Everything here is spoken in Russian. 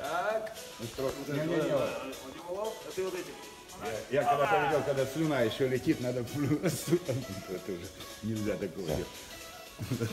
Так. Ну Удиволов, а ты вот эти. Я когда повидел, когда слюна еще летит, надо плюнуть. Тут уже нельзя такого делать. Ну